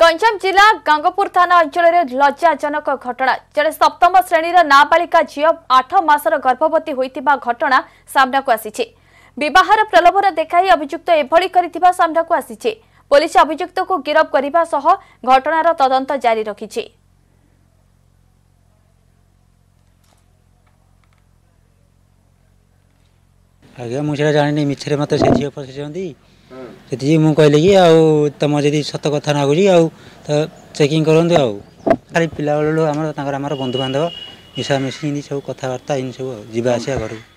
ଗଞ୍ଜାମ ଜିଲ୍ଲା ଗାଙ୍ଗପୁର ଥାନା ଅଞ୍ଚଳରେ ଲଜ୍ଜାଜନକ ଘଟଣା। ଜଣେ ସପ୍ତମ ଶ୍ରେଣୀର ନାବାଳିକା ଝିଅ ଆଠ ମାସର ଗର୍ଭବତୀ ହୋଇଥିବା ଘଟଣା ସାମ୍ନାକୁ ଆସିଛି। ବିବାହର ପ୍ରଲୋଭନ ଦେଖାଇ ଅଭିଯୁକ୍ତ ଏଭଳି କରିଥିବା ସାମ୍ନାକୁ ଆସିଛି। ପୋଲିସ ଅଭିଯୁକ୍ତକୁ ଗିରଫ କରିବା ସହ ଘଟଣାର ତଦନ୍ତ ଜାରି ରଖିଛି। ଆଜ୍ଞା ମୁଁ ସେଇଟା ଜାଣିନି। ମିଛରେ ମୋତେ ସେ ଝିଅ ଫସିଛନ୍ତି ସେଥିପାଇଁ ମୁଁ କହିଲି କି ଆଉ ତମ ଯଦି ସତ କଥା ଲାଗୁଛି ଆଉ ତ ଚେକିଂ କରନ୍ତୁ ଆଉ ଖାଲି ପିଲାବେଳୁ ଆମର ତାଙ୍କର ଆମର ବନ୍ଧୁବାନ୍ଧବ ମିଶାମିଶି ଏମିତି ସବୁ କଥାବାର୍ତ୍ତା ଏମିତି ସବୁ ଆଉ ଯିବା ଆସିବା ଘରକୁ